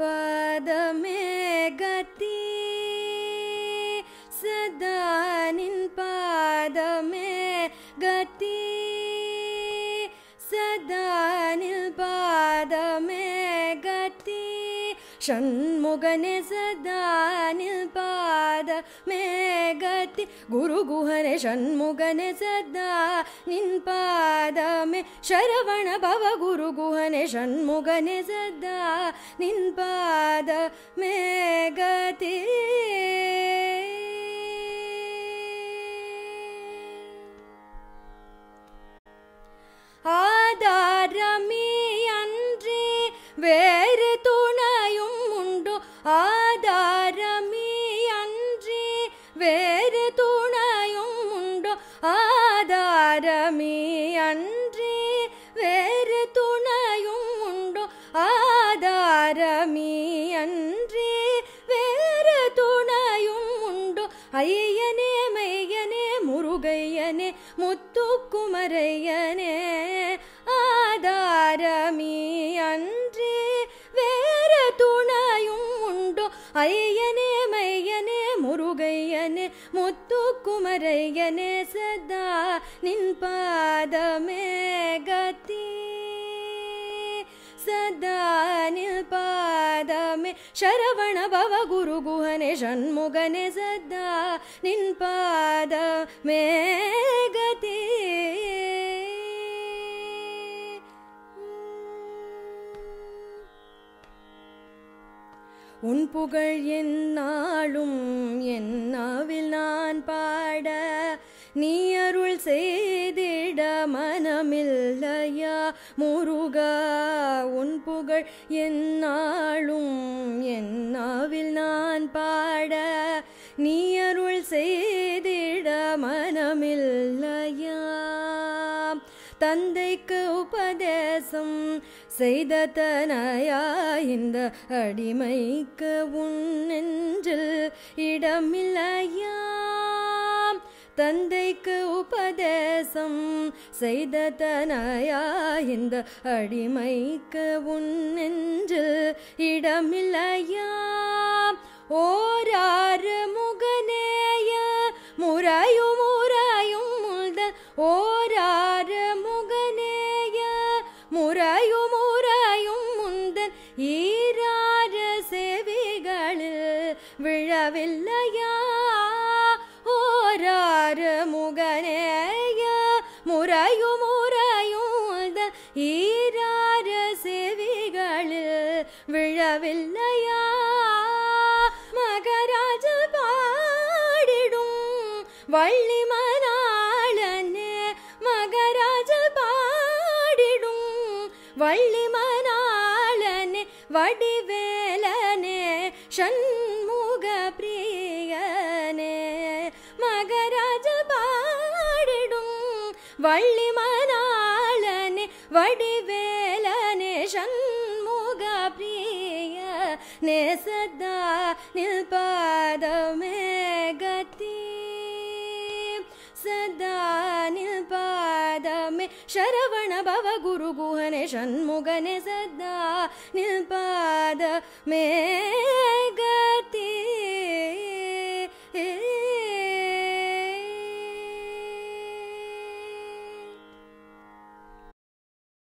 पदमे गतिदमे गति। ಷಣ್ಮುಗನ ಸದಾನಿ ಪಾದ ಮೇಗತಿ ಗುರು ಗುಹನೆ ಷಣ್ಮುಗನ ಸದಾ ನಿನ್ ಪಾದ ಮೇ ಶರವಣ ಭವ ಗುರು ಗುಹನೆ ಷಣ್ಮುಗನ ಸದಾ ನಿನ್ ಪಾದ ಮೇಗತಿ ஆதாரமே அன்றி வேறு துணையும் உண்டோ? ஆதாரமே அன்றி வேறு துணையும் உண்டோ? ஆதாரமே அன்றி வேறு துணையும் உண்டோ? ஐயனே மையனே முருகையனே முத்துக்குமரையனே अय्यने मय्यने मुरुगयने मुत्तुमरय्यने सदा निन् पाद मे गति सदा निपादमे शरवण भव गुरुगुहने षण्मुगने सदा निन्पाद मे உன் புகழ் என்னாலும் என்னாவில் நான் பாட நீ அருள் செய்திட மனமில்லையா? முருகா உன் புகழ் என்னாலும் என்னாவில் நான் பாட நீ அருள் செய்திட மனமில்லையா? தந்தைக்கு உபதேசம் செய்த தனையா இந்த அடிமைக்கு உன்னெஞ்சில் இடமில்லையாம். தந்தைக்கு உபதேசம் செய்த தனையா இந்த அடிமைக்கு உன்னெஞ்சில் இடமில்லையாம். ஓராறு முகநேய முறையும் முறையும் முதல் ஓரா ವೆಲ್ಲಯ ಓರಾರ ಮುಗನೆಯ മുറയു മുറയൂത ഈരാര സെവികളിൽ വിഴവില്ലയാ. മകരാജ പാടിടും വള്ളിമനാളന്. മകരാജ പാടിടും വള്ളിമനാളന്. വടിവേലനെ. ഷൻ ലോകപ്രിയനെ മകരാജ പാടിടും വള്ളിമനാളനെ വടിവേലനെ ഷൺമുഖപ്രിയ നെ സദാ നിൽപാദമേ ഗതി സദാ നിൽപാദമേ ಶರವಣ ಭವ ಗುರು ಗುಹನೆ ಷಣ್ಮುಗನೆ ಸದಾ ನಿಲ್ಪಾದ ಮೇ